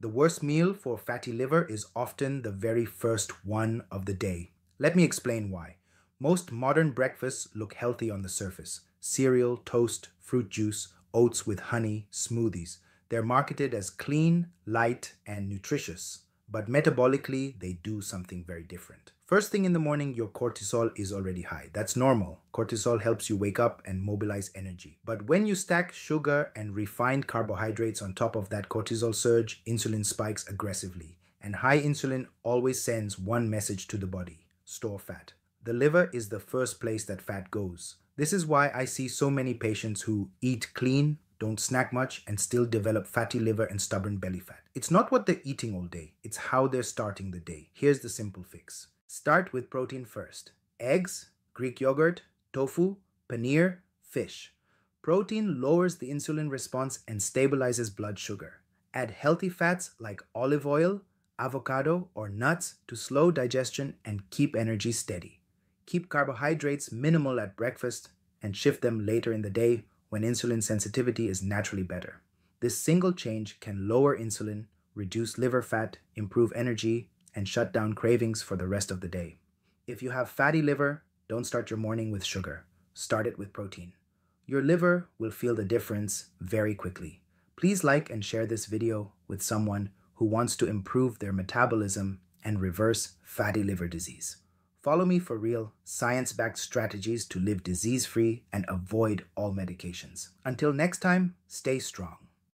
The worst meal for fatty liver is often the very first one of the day. Let me explain why. Most modern breakfasts look healthy on the surface cereal, toast, fruit juice, oats with honey, smoothies. They're marketed as clean, light, and nutritious, but metabolically, they do something very different. First thing in the morning, your cortisol is already high. That's normal. Cortisol helps you wake up and mobilize energy. But when you stack sugar and refined carbohydrates on top of that cortisol surge, insulin spikes aggressively. And high insulin always sends one message to the body store fat. The liver is the first place that fat goes. This is why I see so many patients who eat clean, don't snack much, and still develop fatty liver and stubborn belly fat. It's not what they're eating all day, it's how they're starting the day. Here's the simple fix start with protein first eggs, Greek yogurt, tofu, paneer, fish. Protein lowers the insulin response and stabilizes blood sugar. Add healthy fats like olive oil, avocado, or nuts to slow digestion and keep energy steady. Keep carbohydrates minimal at breakfast and shift them later in the day when insulin sensitivity is naturally better. This single change can lower insulin, reduce liver fat, improve energy, and shut down cravings for the rest of the day. If you have fatty liver, don't start your morning with sugar. Start it with protein. Your liver will feel the difference very quickly. Please like and share this video with someone who wants to improve their metabolism and reverse fatty liver disease. Follow me for real, science backed strategies to live disease free and avoid all medications. Until next time, stay strong.